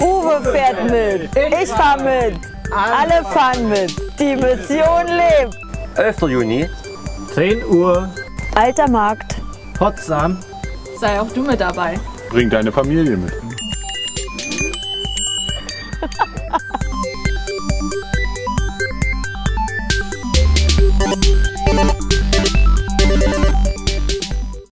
Uwe fährt mit. Ich fahr mit. Alle fahren mit. Die Mission lebt. 11. Juni. 10 Uhr. Alter Markt. Potsdam. Sei auch du mit dabei. Bring deine Familie mit.